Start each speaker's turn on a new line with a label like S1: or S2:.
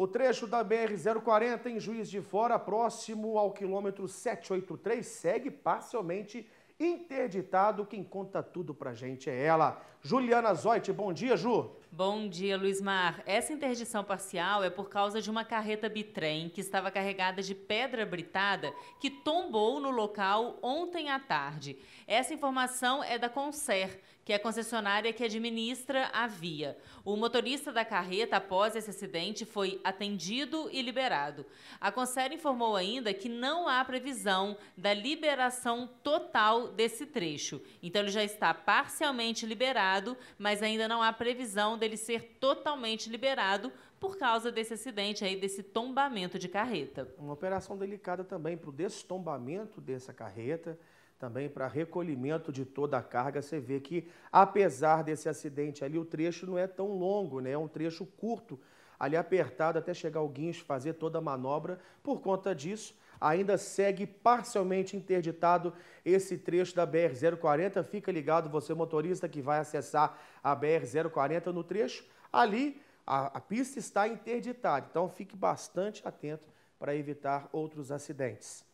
S1: O trecho da BR-040 em Juiz de Fora, próximo ao quilômetro 783, segue parcialmente interditado. Quem conta tudo pra gente é ela, Juliana Zoit. Bom dia, Ju.
S2: Bom dia, Luiz Mar. Essa interdição parcial é por causa de uma carreta bitrem que estava carregada de pedra britada que tombou no local ontem à tarde. Essa informação é da Concer, que é a concessionária que administra a via. O motorista da carreta, após esse acidente, foi atendido e liberado. A Concer informou ainda que não há previsão da liberação total desse trecho. Então, ele já está parcialmente liberado, mas ainda não há previsão dele ser totalmente liberado por causa desse acidente aí, desse tombamento de carreta.
S1: Uma operação delicada também para o destombamento dessa carreta também para recolhimento de toda a carga. Você vê que, apesar desse acidente ali, o trecho não é tão longo, né? é um trecho curto, ali apertado até chegar o guincho, fazer toda a manobra. Por conta disso, ainda segue parcialmente interditado esse trecho da BR-040. Fica ligado, você motorista que vai acessar a BR-040 no trecho. Ali, a, a pista está interditada, então fique bastante atento para evitar outros acidentes.